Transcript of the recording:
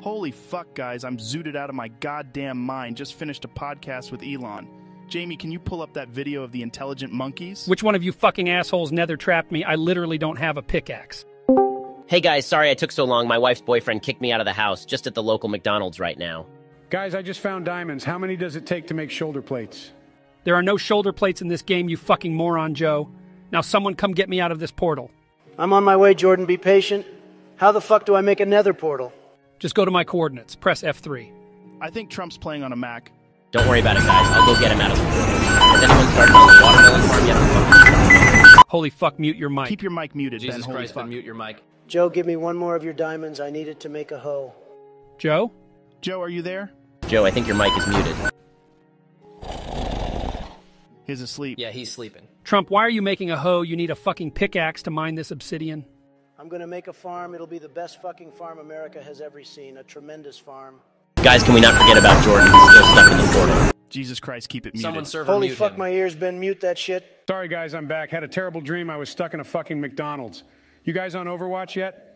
Holy fuck, guys, I'm zooted out of my goddamn mind. Just finished a podcast with Elon. Jamie, can you pull up that video of the intelligent monkeys? Which one of you fucking assholes nether trapped me? I literally don't have a pickaxe. Hey guys, sorry I took so long. My wife's boyfriend kicked me out of the house, just at the local McDonald's right now. Guys, I just found diamonds. How many does it take to make shoulder plates? There are no shoulder plates in this game, you fucking moron, Joe. Now someone come get me out of this portal. I'm on my way, Jordan. Be patient. How the fuck do I make a nether portal? Just go to my coordinates. Press F3. I think Trump's playing on a Mac. Don't worry about it, guys. I'll go get him out of the portal. Has anyone started on the watermelon farm yet? Holy fuck, mute your mic. Keep your mic muted, Jesus Ben. Christ, fuck. then mute your mic. Joe, give me one more of your diamonds. I need it to make a hoe. Joe? Joe, are you there? Joe, I think your mic is muted. He's asleep. Yeah, he's sleeping. Trump, why are you making a hoe? You need a fucking pickaxe to mine this obsidian. I'm gonna make a farm. It'll be the best fucking farm America has ever seen. A tremendous farm. Guys, can we not forget about Jordan? He's still stuck in the portal. Jesus Christ, keep it muted. Someone server Holy mute fuck, him. my ears, Ben. Mute that shit. Sorry, guys, I'm back. Had a terrible dream. I was stuck in a fucking McDonald's. You guys on Overwatch yet?